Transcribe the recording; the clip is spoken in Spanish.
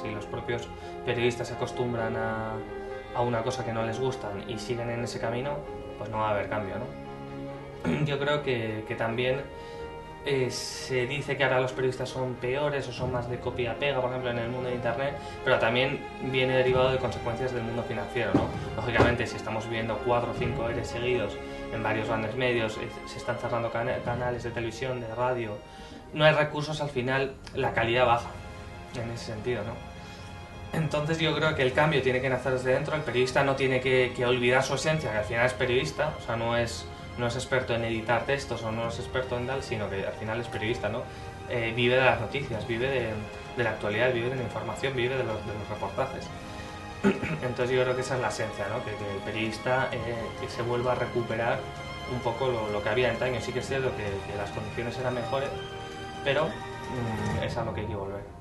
Si los propios periodistas se acostumbran a, a una cosa que no les gustan y siguen en ese camino, pues no va a haber cambio, ¿no? Yo creo que, que también eh, se dice que ahora los periodistas son peores o son más de copia-pega, por ejemplo, en el mundo de Internet, pero también viene derivado de consecuencias del mundo financiero. ¿no? Lógicamente, si estamos viendo cuatro o cinco eres seguidos en varios grandes medios, eh, se están cerrando canales de televisión, de radio, no hay recursos, al final la calidad baja en ese sentido. ¿no? Entonces yo creo que el cambio tiene que nacer desde dentro, el periodista no tiene que, olvidar su esencia, que al final es periodista, o sea, no es no es experto en editar textos o no es experto en tal, sino que al final es periodista, ¿no? Eh, vive de las noticias, vive de, la actualidad, vive de la información, vive de los, de reportajes. Entonces yo creo que esa es la esencia, ¿no? que, el periodista eh, se vuelva a recuperar un poco lo, que había antaño. Sí que es cierto que, que las condiciones eran mejores, pero mmm, es a lo que hay que volver.